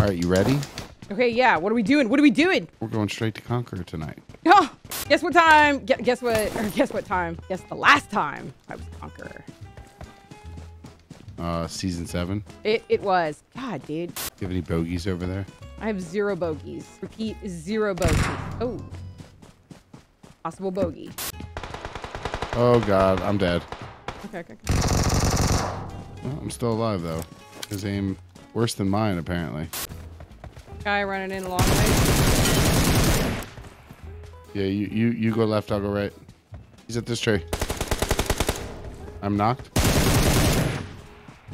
All right, you ready? Okay, yeah. What are we doing? What are we doing? We're going straight to Conqueror tonight. Oh, guess what time? Gu- guess what? Or guess what time? Guess the last time I was conqueror. Uh, season seven. It it was. God, dude. Do you have any bogeys over there? I have zero bogeys. Repeat, zero bogeys. Oh. Possible bogey. Oh God, I'm dead. Okay, okay, okay. Well, I'm still alive though. His aim worse than mine apparently. Guy running in a long way. Yeah, you you you go left, I'll go right. He's at this tree. I'm knocked.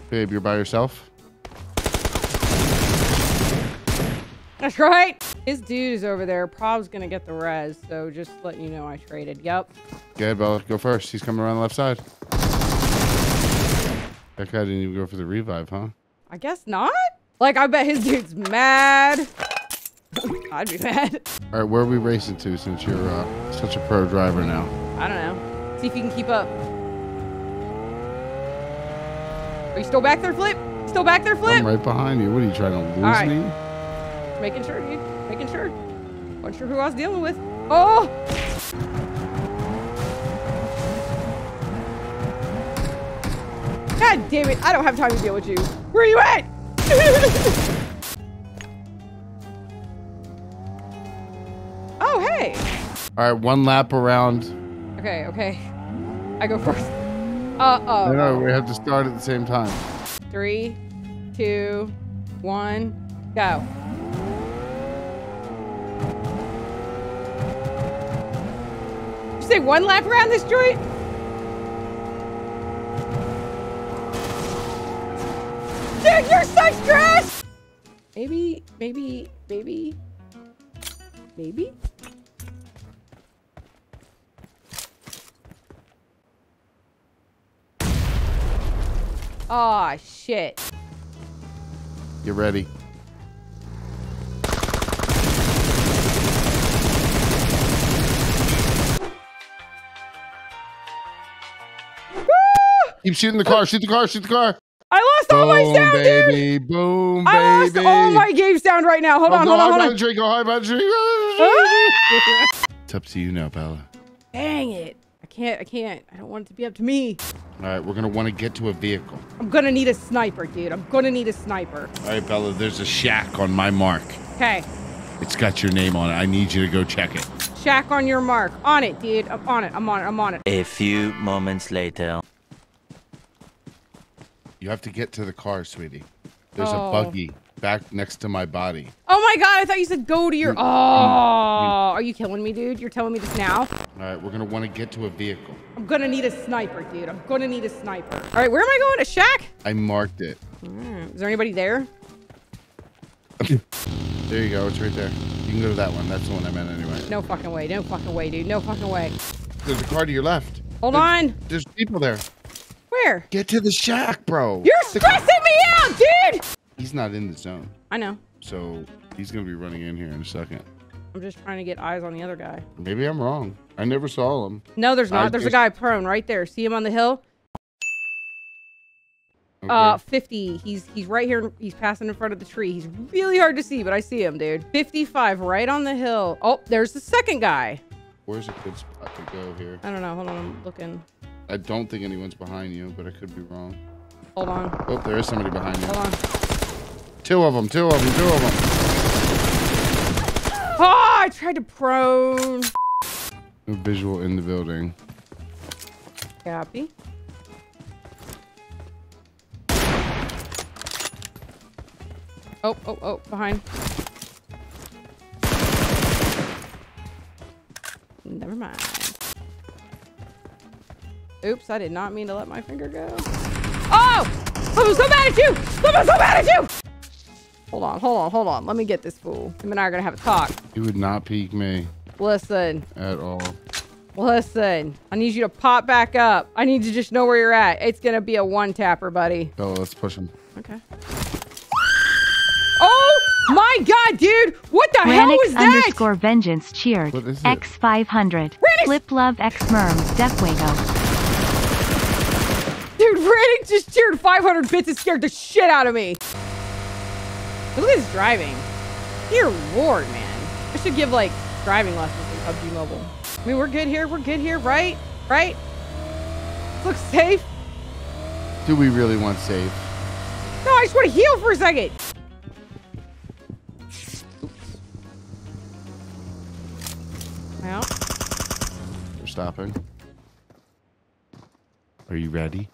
Babe, you're by yourself. That's right. His dude is over there. Prob's gonna get the res, so just letting you know I traded. Yep. Go ahead, Bella. Go first. He's coming around the left side. That guy didn't even go for the revive, huh? I guess not. Like, I bet his dude's mad. I'd be mad. All right, where are we racing to since you're uh, such a pro driver now? I don't know. See if you can keep up. Are you still back there, Flip? Still back there, Flip? I'm right behind you. What are you trying to lose right. me? Making sure, dude. Making sure. Wasn't sure who I was dealing with. Oh! God damn it. I don't have time to deal with you. Where are you at? oh, hey. All right, one lap around. Okay, okay. I go first. Uh-oh. No, no, we have to start at the same time. Three, two, one, go. You say one lap around this joint? Dude, you're such trash! Maybe, maybe, maybe, maybe? Aw, shit. Get ready. Keep shooting the car. Shoot the car. Shoot the car. I lost all my Boom, sound, dude! baby. Boom, baby. I lost all my game sound right now. Hold Oh, on, go hold on, hold on. the tree. Go high by. Ah! it's up to you now, Bella. Dang it. I can't, I can't. I don't want it to be up to me. All right, we're going to want to get to a vehicle. I'm gonna need a sniper, dude. I'm gonna need a sniper. All right, Bella, there's a shack on my mark. Okay. It's got your name on it. I need you to go check it. Shack on your mark. On it, dude. I'm on it. I'm on it. I'm on it. A few moments later. You have to get to the car, sweetie. There's Oh. a buggy back next to my body. Oh my god, I thought you said go to your. Oh, are you killing me, dude? You're telling me this now? All right, we're going to want to get to a vehicle. I'm gonna need a sniper, dude. I'm gonna need a sniper. All right, where am I going? A shack? I marked it. Mm, Is there anybody there? There you go. It's right there. You can go to that one. That's the one I meant anyway. No fucking way. No fucking way, dude. No fucking way. There's a car to your left. Hold There's- on. There's people there. Where? Get to the shack, bro. You're stressing me out, dude! He's not in the zone. I know. So he's going to be running in here in a second. I'm just trying to get eyes on the other guy. Maybe I'm wrong. I never saw him. No, there's not. I there's a guy prone right there. See him on the hill? Okay. Uh, 50. He's he's right here. He's passing in front of the tree. He's really hard to see, but I see him, dude. 55, right on the hill. Oh, there's the second guy. Where's a good spot to go here? I don't know. Hold on. I'm looking. I don't think anyone's behind you, but I could be wrong. Hold on. Oh, there is somebody behind you. Hold on. Two of them. Two of them. Two of them. Oh, ah, I tried to prone. No visual in the building. Copy. Oh, oh, oh, behind. Never mind. Oops, I did not mean to let my finger go. Oh! I'm so mad at you! I'm so mad at you! Hold on, hold on, hold on. Let me get this fool. Him and I are gonna have a talk. He would not peek me Listen, at all. listen. I need you to pop back up. I need to just know where you're at. It's gonna be a one tapper, buddy. Oh, let's push him. Okay. Oh my god, dude! What the hell Ranix was that? underscore vengeance cheered. What is it? X500. Ranix- Flip love X merm. Deathwago. Dude, just cheered 500 bits and scared the shit out of me. Look at his driving. Dear Lord, man. I should give like driving lessons in PUBG Mobile. I mean, we're good here. We're good here, right? Right? Looks safe. Do we really want safe? No, I just want to heal for a second. Well, We're stopping. Are you ready?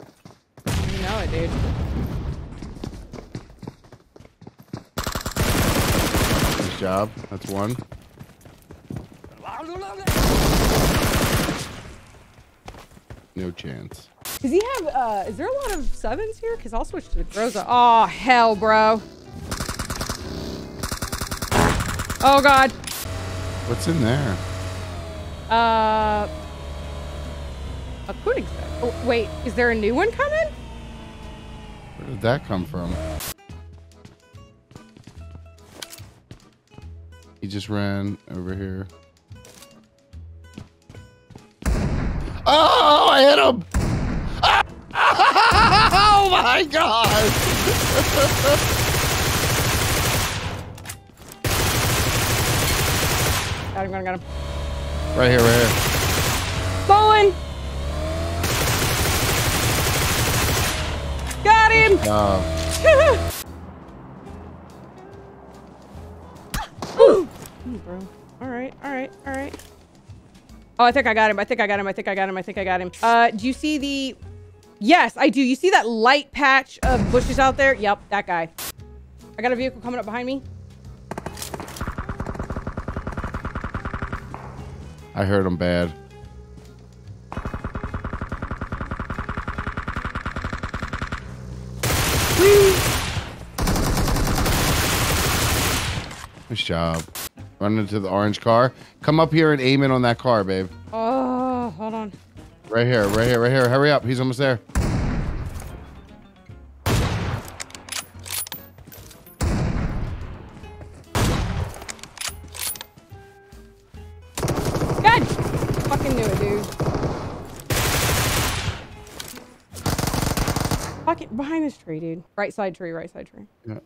Know it, dude. Nice job. That's one. No chance. Does he have, uh, is there a lot of sevens here? Because I'll switch to the Groza. Oh, hell, bro. Oh, God. What's in there? Uh, a pudding set. Oh, wait, is there a new one coming? Where did that come from? He just ran over here. Oh, I hit him! Oh my god! Got him, got him, got him. Right here, right here. Bowling! Ooh, bro. All right, all right, all right. Oh, I think I got him. I think I got him. I think I got him. I think I got him. Uh, do you see the... Yes, I do. You see that light patch of bushes out there? Yep, that guy. I got a vehicle coming up behind me. I heard him bad. Nice job. Run into the orange car. Come up here and aim in on that car, babe. Oh, hold on. Right here, right here, right here. Hurry up. He's almost there. God! Fucking knew it, dude. Fucking behind this tree, dude. Right side tree, right side tree. Yeah.